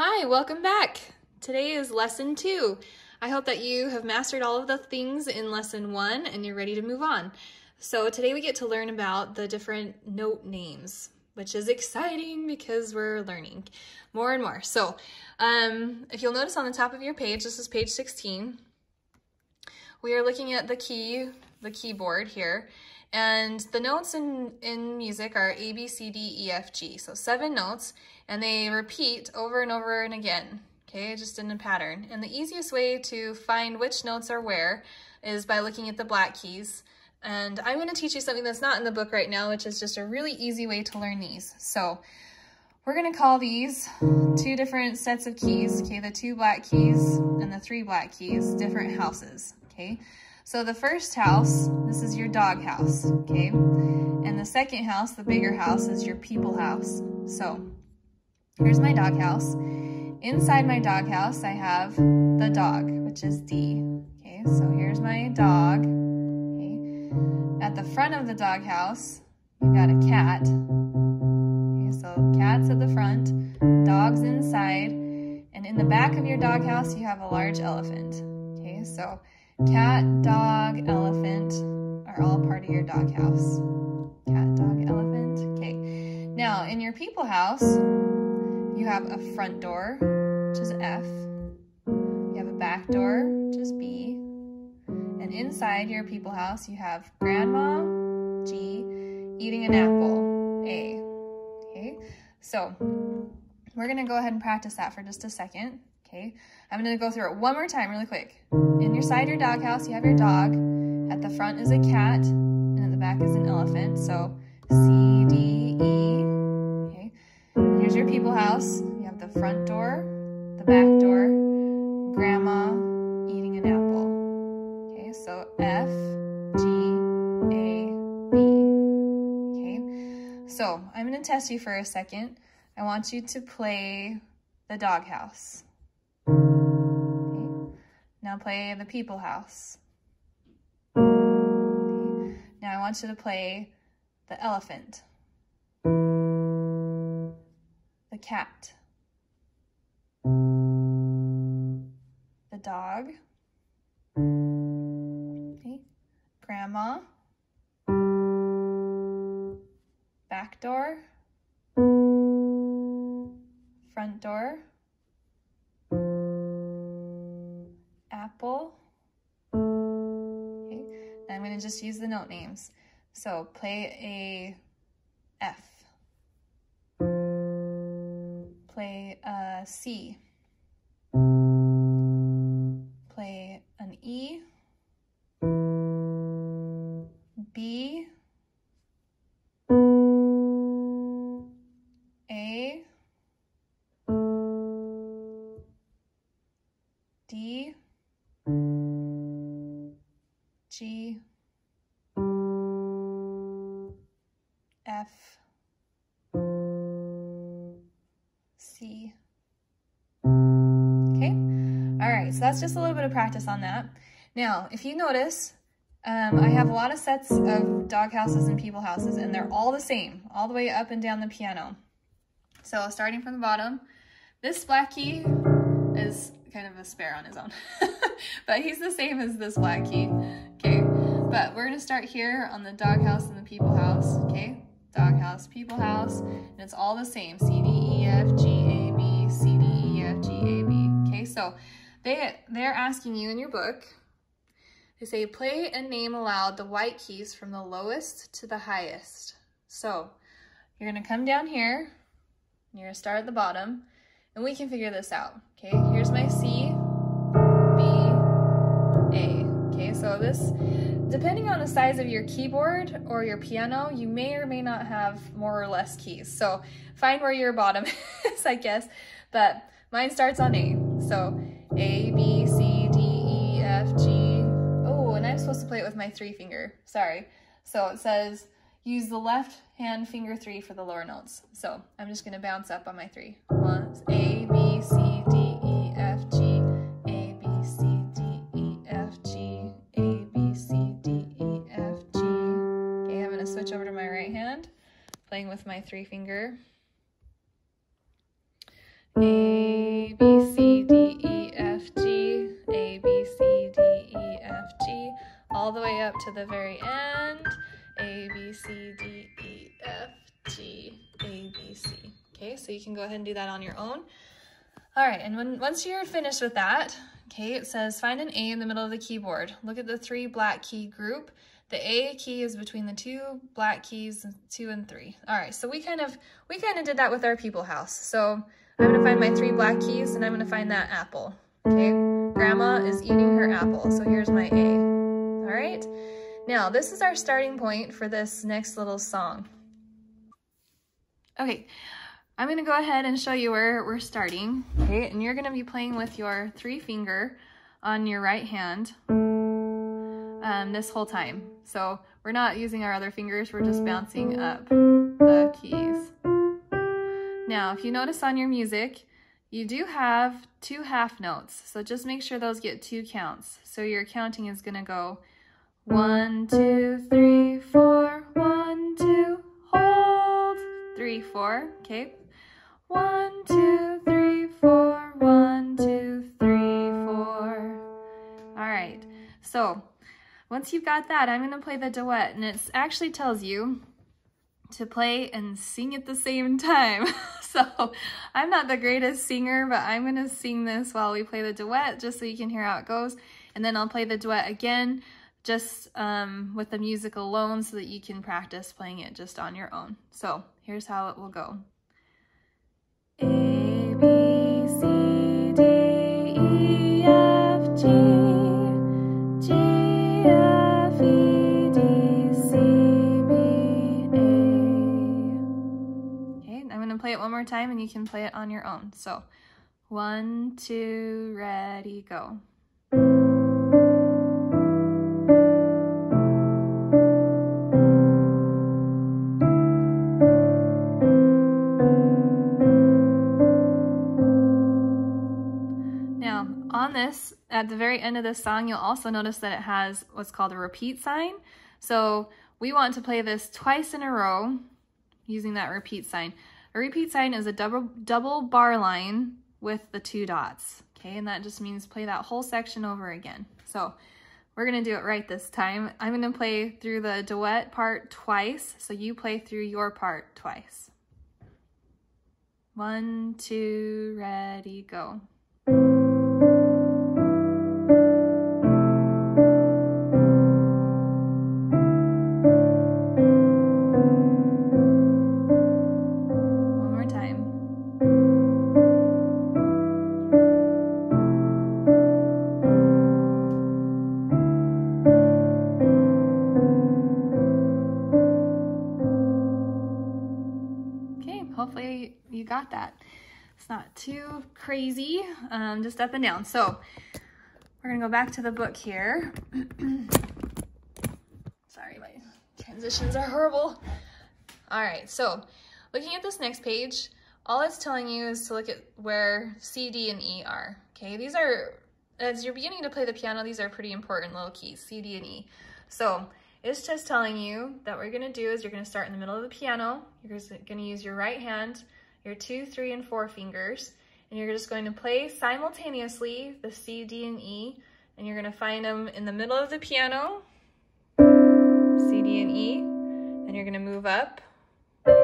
Hi, welcome back. Today is lesson two. I hope that you have mastered all of the things in lesson one and you're ready to move on. So today we get to learn about the different note names, which is exciting because we're learning more and more. So um, if you'll notice on the top of your page, this is page 16, we are looking at the key, the keyboard here, and the notes in, in music are A, B, C, D, E, F, G. So seven notes, and they repeat over and over and again, okay, just in a pattern. And the easiest way to find which notes are where is by looking at the black keys. And I'm gonna teach you something that's not in the book right now, which is just a really easy way to learn these. So we're gonna call these two different sets of keys, okay, the two black keys and the three black keys, different houses, okay? So the first house, this is your dog house, okay? And the second house, the bigger house, is your people house. So here's my dog house. Inside my dog house, I have the dog, which is D. Okay, so here's my dog. Okay. At the front of the dog house, you got a cat. Okay, so cat's at the front, dog's inside, and in the back of your dog house, you have a large elephant. Okay, so Cat, dog, elephant are all part of your dog house. Cat, dog, elephant. Okay. Now, in your people house, you have a front door, which is F. You have a back door, which is B. And inside your people house, you have grandma, G, eating an apple, A. Okay. So, we're going to go ahead and practice that for just a second. Okay, I'm gonna go through it one more time really quick. In your side, your doghouse, you have your dog. At the front is a cat, and at the back is an elephant. So C, D, E. Okay, here's your people house. You have the front door, the back door, grandma eating an apple. Okay, so F, G, A, B. Okay, so I'm gonna test you for a second. I want you to play the doghouse. Now play the people house. Now I want you to play the elephant. The cat. The dog. Okay. Grandma. Back door. Front door. Apple. Okay, I'm going to just use the note names. So play a F. Play a C. C. Okay, all right, so that's just a little bit of practice on that. Now, if you notice, um, I have a lot of sets of dog houses and people houses, and they're all the same, all the way up and down the piano. So starting from the bottom, this black key is kind of a spare on his own. but he's the same as this black key. Okay, but we're gonna start here on the dog house and the people house. Okay, doghouse, people house, and it's all the same. C, D, E, F, G, A, B, C, D, E, F, G, A, B. Okay, so they, they're asking you in your book, they say play and name aloud the white keys from the lowest to the highest. So you're gonna come down here, you're gonna start at the bottom, and we can figure this out. Okay, here's my C, This, depending on the size of your keyboard or your piano, you may or may not have more or less keys. So find where your bottom is, I guess. But mine starts on A. So A, B, C, D, E, F, G. Oh, and I'm supposed to play it with my three finger. Sorry. So it says use the left hand finger three for the lower notes. So I'm just going to bounce up on my three. One, A, playing with my three finger. A, B, C, D, E, F, G, A, B, C, D, E, F, G, all the way up to the very end. A, B, C, D, E, F, G, A, B, C. Okay, so you can go ahead and do that on your own. All right, and when once you're finished with that, okay, it says find an A in the middle of the keyboard. Look at the three black key group the A key is between the two black keys, two and three. All right, so we kind of we kind of did that with our people house. So I'm gonna find my three black keys and I'm gonna find that apple. Okay, grandma is eating her apple. So here's my A. All right, now this is our starting point for this next little song. Okay, I'm gonna go ahead and show you where we're starting. Okay, and you're gonna be playing with your three finger on your right hand um, this whole time. So we're not using our other fingers, we're just bouncing up the keys. Now, if you notice on your music, you do have two half notes, so just make sure those get two counts. So your counting is gonna go one, two, three, four, one, two, hold, three, four, okay? One, two, three, four, one, two, three, four. All right, so once you've got that, I'm gonna play the duet and it actually tells you to play and sing at the same time. so I'm not the greatest singer, but I'm gonna sing this while we play the duet just so you can hear how it goes. And then I'll play the duet again just um, with the music alone so that you can practice playing it just on your own. So here's how it will go. Play it one more time and you can play it on your own. So one, two, ready, go. Now, on this, at the very end of this song, you'll also notice that it has what's called a repeat sign. So we want to play this twice in a row using that repeat sign. A repeat sign is a double, double bar line with the two dots, okay? And that just means play that whole section over again. So we're gonna do it right this time. I'm gonna play through the duet part twice, so you play through your part twice. One, two, ready, go. Crazy, um, just up and down. So we're gonna go back to the book here. Sorry, my transitions are horrible. All right, so looking at this next page, all it's telling you is to look at where C, D, and E are. Okay, these are, as you're beginning to play the piano, these are pretty important little keys, C, D, and E. So it's just telling you that what you're gonna do is you're gonna start in the middle of the piano. You're gonna use your right hand your two, three, and four fingers, and you're just going to play simultaneously the C, D, and E, and you're gonna find them in the middle of the piano, C, D, and E, and you're gonna move up, and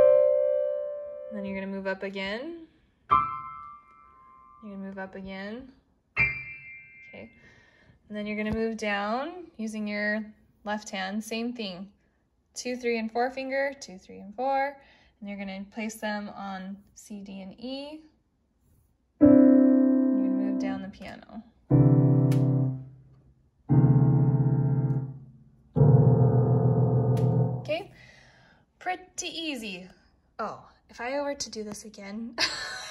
then you're gonna move up again, you're gonna move up again, okay, and then you're gonna move down using your left hand, same thing, two, three, and four finger, two, three, and four, and you're going to place them on C, D, and E. piano. Okay, pretty easy. Oh, if I were to do this again,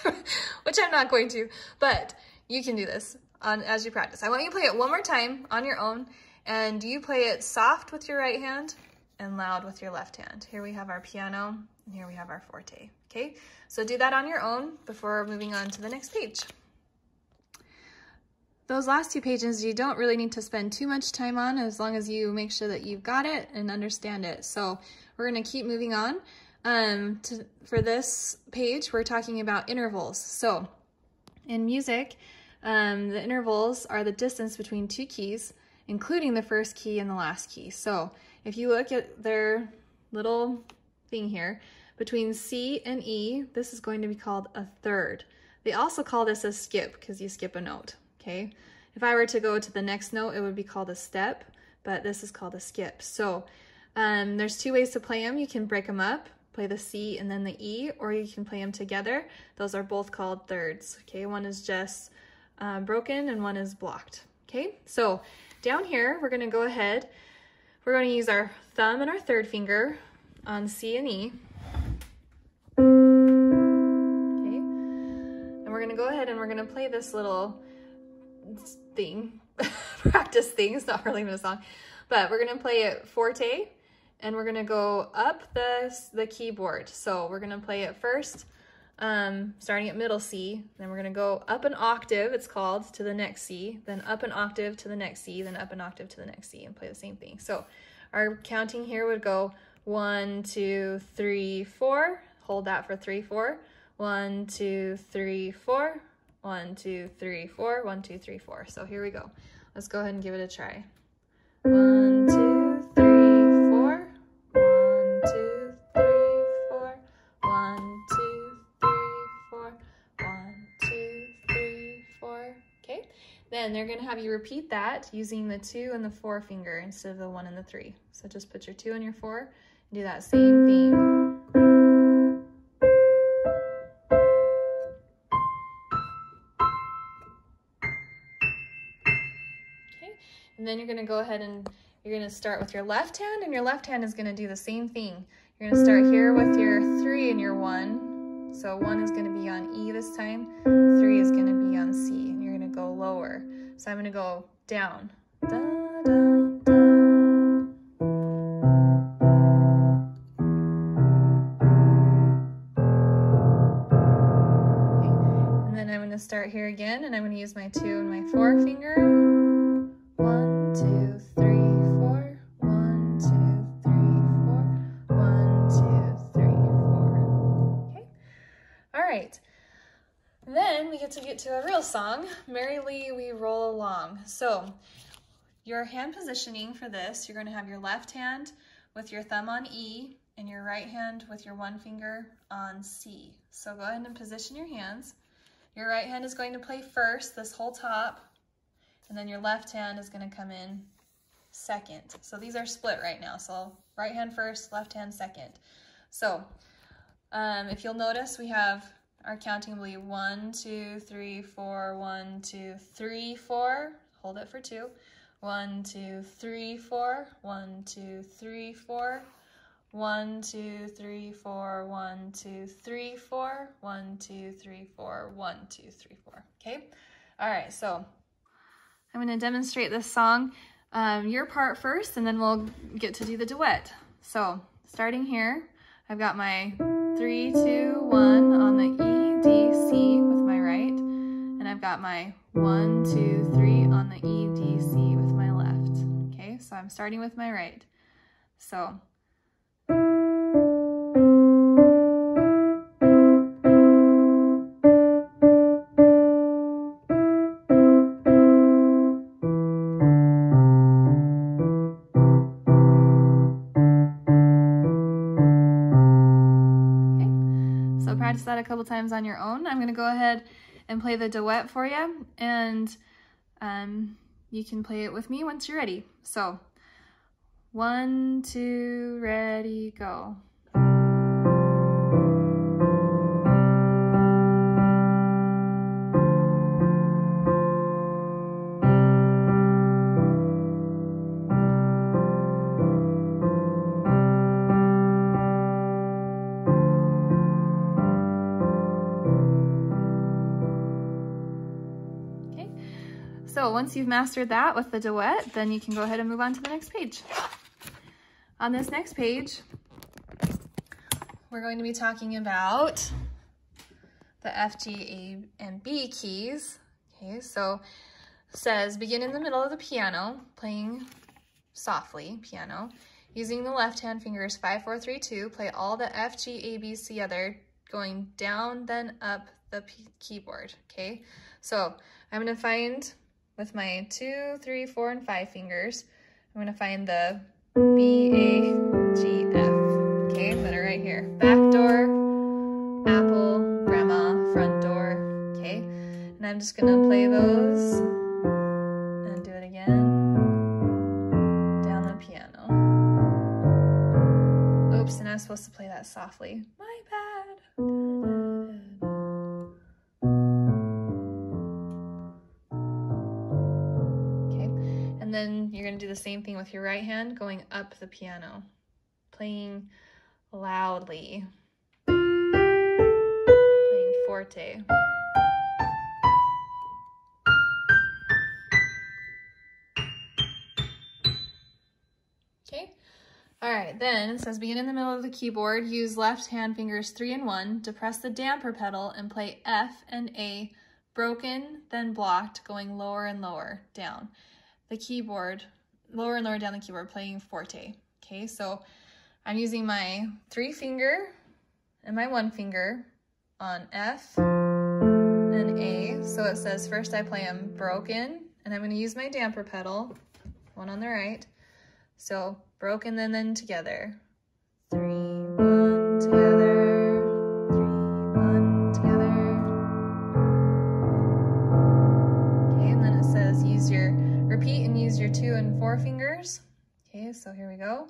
which I'm not going to, but you can do this on as you practice. I want you to play it one more time on your own, and you play it soft with your right hand and loud with your left hand. Here we have our piano. And here we have our forte, okay? So do that on your own before moving on to the next page. Those last two pages you don't really need to spend too much time on as long as you make sure that you've got it and understand it. So we're gonna keep moving on. Um, to, for this page, we're talking about intervals. So in music, um, the intervals are the distance between two keys, including the first key and the last key. So if you look at their little thing here. between C and E, this is going to be called a third. They also call this a skip because you skip a note, okay? If I were to go to the next note, it would be called a step, but this is called a skip. So um, there's two ways to play them. You can break them up, play the C and then the E, or you can play them together. Those are both called thirds, okay? One is just uh, broken and one is blocked, okay? So down here, we're gonna go ahead, we're gonna use our thumb and our third finger on C and E. Okay, and we're gonna go ahead and we're gonna play this little thing, practice thing, it's not really even a song, but we're gonna play it forte and we're gonna go up the, the keyboard. So we're gonna play it first, um, starting at middle C, then we're gonna go up an octave, it's called, to the next C, then up an octave to the next C, then up an octave to the next C, and play the same thing. So our counting here would go one, two, three, four, hold that for three, four, one, two, three, four, one, two, three, four, one, two, three, four. So here we go. Let's go ahead and give it a try. One, two, three, four. One, two, three, four. One, two, three, four. One, two, three, four. Okay. Then they're going to have you repeat that using the two and the four finger instead of the one and the three. So just put your two and your four and do that same thing. And then you're gonna go ahead and you're gonna start with your left hand and your left hand is gonna do the same thing. You're gonna start here with your three and your one. So one is gonna be on E this time, three is gonna be on C, and you're gonna go lower. So I'm gonna go down. Da, da, da. And then I'm gonna start here again and I'm gonna use my two and my four finger. One, two, three, four. One, two, three, four. One, two, three, four. Okay. All right. Then we get to get to a real song, Merrily We Roll Along. So your hand positioning for this, you're going to have your left hand with your thumb on E and your right hand with your one finger on C. So go ahead and position your hands. Your right hand is going to play first, this whole top, and then your left hand is gonna come in second. So these are split right now. So right hand first, left hand second. So um, if you'll notice, we have our counting will be one, two, three, four, one, two, three, four. Hold it for two. One, two, three, four. One, two, three, four. One, two, three, four. One, two, three, four. One, two, three, four. One, two, three, four. Okay. All right. So I'm going to demonstrate this song, um, your part first, and then we'll get to do the duet. So starting here, I've got my three, two, one on the E, D, C with my right, and I've got my one, two, three on the E, D, C with my left. Okay, so I'm starting with my right. So practice that a couple times on your own. I'm going to go ahead and play the duet for you, and um, you can play it with me once you're ready. So, one, two, ready, go. Once you've mastered that with the duet, then you can go ahead and move on to the next page. On this next page, we're going to be talking about the F, G, A, and B keys. Okay, so says begin in the middle of the piano, playing softly, piano. Using the left hand fingers, five, four, three, two, play all the F, G, A, B, C other, going down, then up the keyboard, okay? So I'm gonna find with my two, three, four, and five fingers. I'm gonna find the B, A, G, F. Okay, that are right here. Back door, apple, grandma, front door. Okay, and I'm just gonna play those and do it again down the piano. Oops, and I was supposed to play that softly. With your right hand going up the piano, playing loudly, playing forte. Okay. All right, then it says begin in the middle of the keyboard, use left hand fingers three and one to press the damper pedal and play F and A broken, then blocked, going lower and lower down the keyboard, lower and lower down the keyboard, playing forte. Okay, so I'm using my three finger and my one finger on F and A. So it says first I play them broken, and I'm gonna use my damper pedal, one on the right. So broken and then together. Four mm. fingers. Okay, so here we go.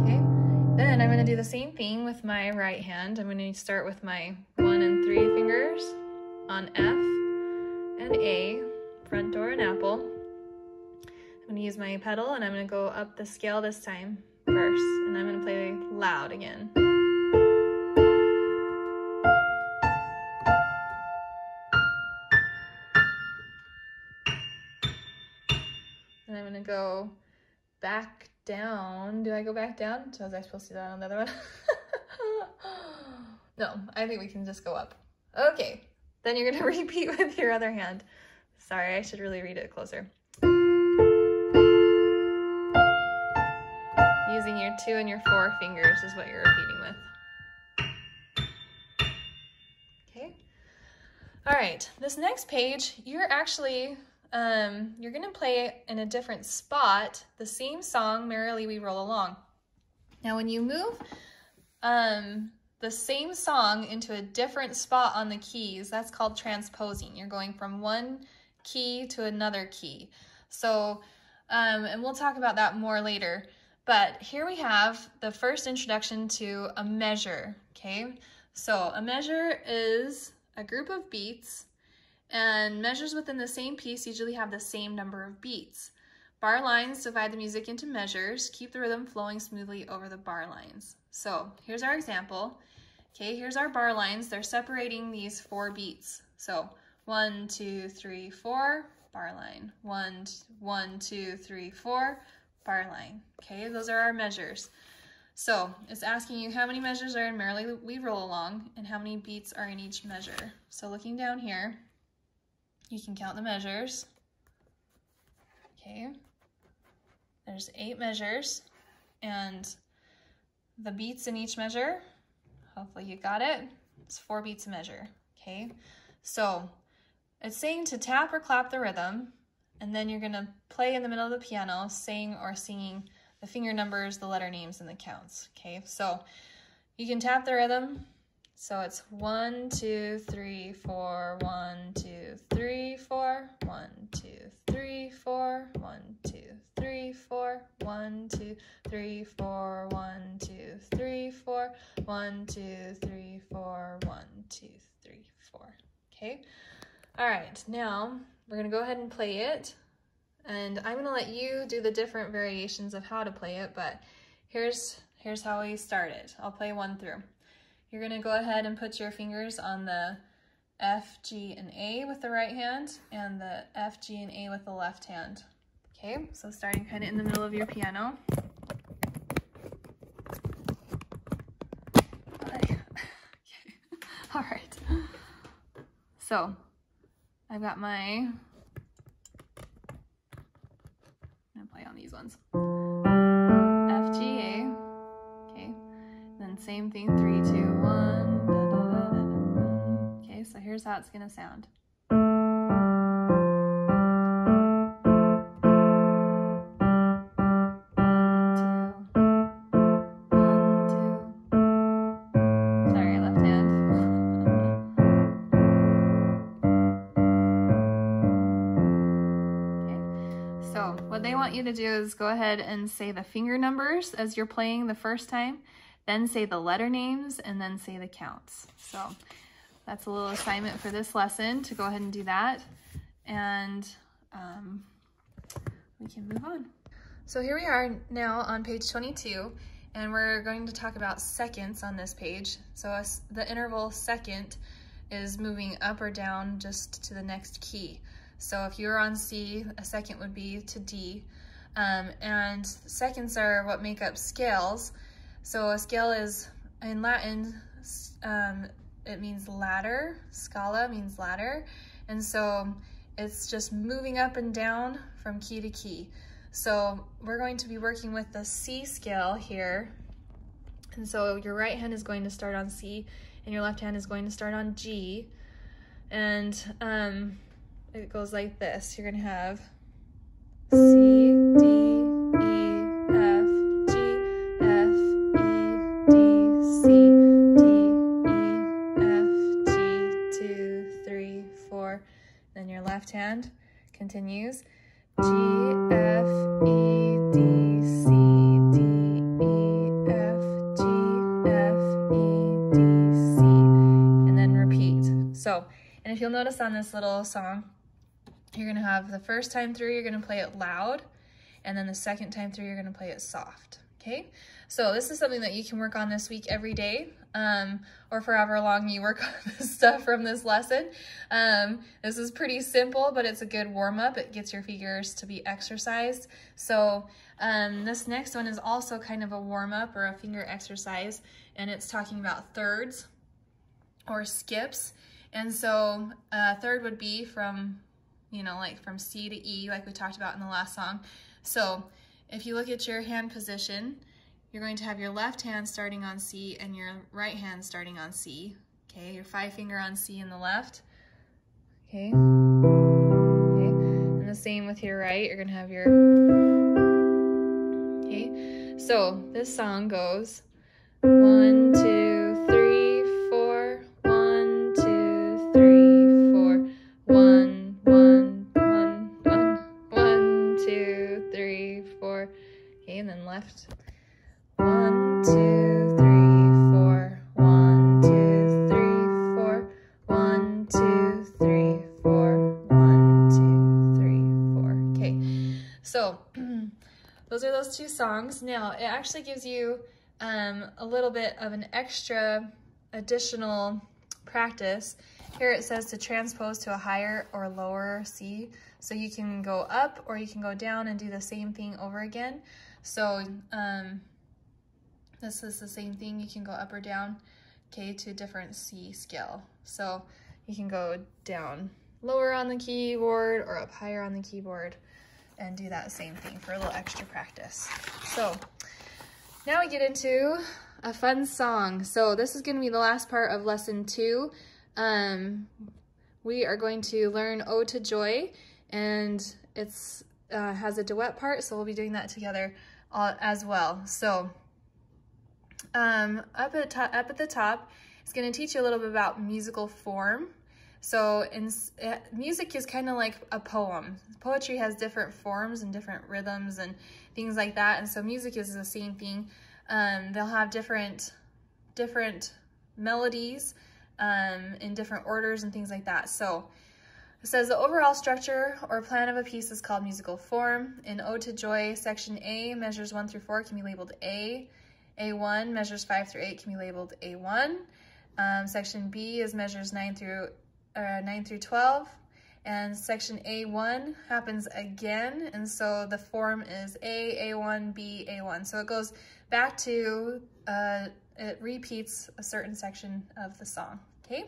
Okay, then I'm gonna do the same thing with my right hand. I'm gonna start with my one and three fingers on F and A, front door and apple. I'm gonna use my pedal and I'm gonna go up the scale this time first, and I'm gonna play loud again. Go back down. Do I go back down? So was I supposed to do that on the other one? no, I think we can just go up. Okay, then you're gonna repeat with your other hand. Sorry, I should really read it closer. Using your two and your four fingers is what you're repeating with. Okay. All right, this next page, you're actually, um, you're gonna play in a different spot, the same song, Merrily We Roll Along. Now when you move um, the same song into a different spot on the keys, that's called transposing. You're going from one key to another key. So, um, and we'll talk about that more later. But here we have the first introduction to a measure, okay? So a measure is a group of beats and measures within the same piece usually have the same number of beats. Bar lines divide the music into measures, keep the rhythm flowing smoothly over the bar lines. So here's our example. Okay, here's our bar lines. They're separating these four beats. So one, two, three, four, bar line. One, one, two, three, four, bar line. Okay, those are our measures. So it's asking you how many measures are in Merrily We Roll Along and how many beats are in each measure. So looking down here, you can count the measures. Okay, there's eight measures and the beats in each measure, hopefully you got it, it's four beats a measure, okay? So it's saying to tap or clap the rhythm and then you're gonna play in the middle of the piano, saying or singing the finger numbers, the letter names, and the counts, okay? So you can tap the rhythm. So it's one, two, three, four, one, two, one, two, three, four, one, two, three, four, one, two, three, four, one, two, three, four. Okay? All right, now we're gonna go ahead and play it. And I'm gonna let you do the different variations of how to play it, but here's, here's how we start it. I'll play one through. You're gonna go ahead and put your fingers on the F, G, and A with the right hand and the F, G, and A with the left hand. Okay, so starting kind of in the middle of your piano. Okay. All right. So I've got my, I'm play on these ones. F, G, A, okay. Then same thing, three, two, one. Da, da, da, okay, so here's how it's gonna sound. Do is go ahead and say the finger numbers as you're playing the first time, then say the letter names, and then say the counts. So that's a little assignment for this lesson to go ahead and do that. And um, we can move on. So here we are now on page 22, and we're going to talk about seconds on this page. So the interval second is moving up or down just to the next key. So if you're on C, a second would be to D. Um, and seconds are what make up scales. So a scale is, in Latin, um, it means ladder. Scala means ladder. And so it's just moving up and down from key to key. So we're going to be working with the C scale here. And so your right hand is going to start on C and your left hand is going to start on G. And um, it goes like this. You're going to have C, hand continues. G, F, E, D, C, D, E, F, G, F, E, D, C, and then repeat. So, and if you'll notice on this little song, you're gonna have the first time through, you're gonna play it loud, and then the second time through, you're gonna play it soft, okay? So this is something that you can work on this week every day um, or for however long you work on this stuff from this lesson. Um, this is pretty simple, but it's a good warm up. It gets your fingers to be exercised. So um, this next one is also kind of a warm up or a finger exercise, and it's talking about thirds or skips. And so a uh, third would be from, you know, like from C to E, like we talked about in the last song. So if you look at your hand position, you're going to have your left hand starting on C and your right hand starting on C. Okay, your five finger on C in the left. Okay. Okay. And the same with your right. You're going to have your. Okay. So this song goes one, two, left. One, two, three, four. One, two, three, four. One, two, three, four. One, two, three, four. Okay, so those are those two songs. Now, it actually gives you um, a little bit of an extra additional practice. Here it says to transpose to a higher or lower C. So you can go up or you can go down and do the same thing over again. So um, this is the same thing. You can go up or down, okay, to a different C scale. So you can go down lower on the keyboard or up higher on the keyboard and do that same thing for a little extra practice. So now we get into a fun song. So this is going to be the last part of lesson two. Um, we are going to learn Ode to Joy and it's uh, has a duet part, so we'll be doing that together as well. So um, up, at up at the top, it's going to teach you a little bit about musical form. So in, uh, music is kind of like a poem. Poetry has different forms and different rhythms and things like that. And so music is the same thing. Um, they'll have different, different melodies um, in different orders and things like that. So it says the overall structure or plan of a piece is called musical form. In Ode to Joy, section A, measures 1 through 4 can be labeled A. A1 measures 5 through 8 can be labeled A1. Um, section B is measures 9 through uh, 9 through 12. And section A1 happens again, and so the form is A, A1, B, A1. So it goes back to, uh, it repeats a certain section of the song, okay?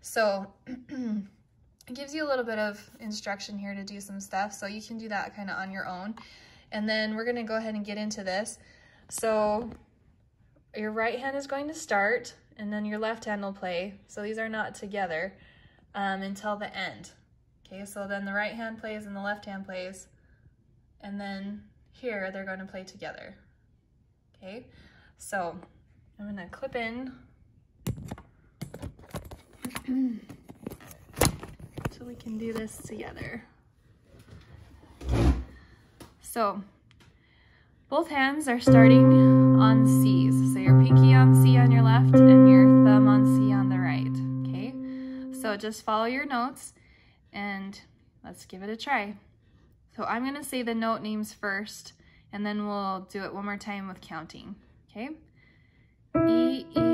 So it gives you a little bit of instruction here to do some stuff, so you can do that kind of on your own. And then we're gonna go ahead and get into this. So your right hand is going to start and then your left hand will play. So these are not together um, until the end. Okay, so then the right hand plays and the left hand plays. And then here they're going to play together. Okay, so I'm gonna clip in so we can do this together. So both hands are starting on C's. So your pinky on C on your left and your thumb on C on the right, okay? So just follow your notes and let's give it a try. So I'm gonna say the note names first and then we'll do it one more time with counting, okay? E, E,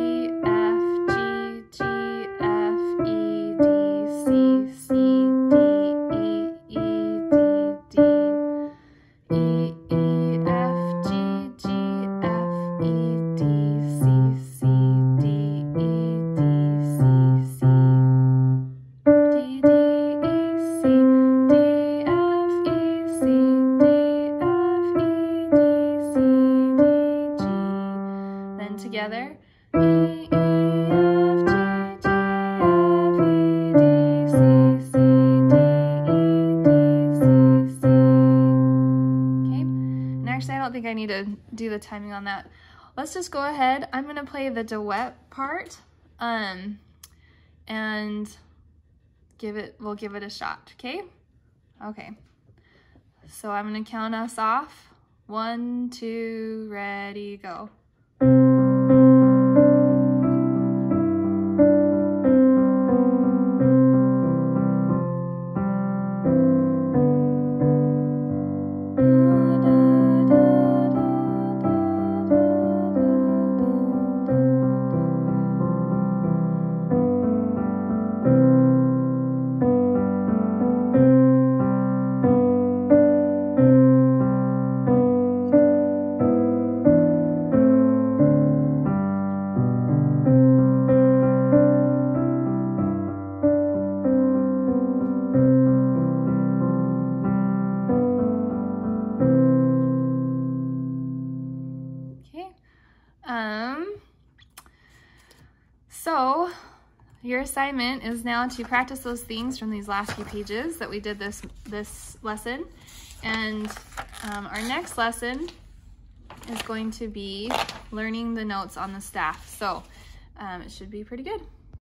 timing on that. Let's just go ahead. I'm gonna play the duet part um, and give it, we'll give it a shot, okay? Okay, so I'm gonna count us off. One, two, ready, go. Is now to practice those things from these last few pages that we did this, this lesson. And um, our next lesson is going to be learning the notes on the staff. So um, it should be pretty good.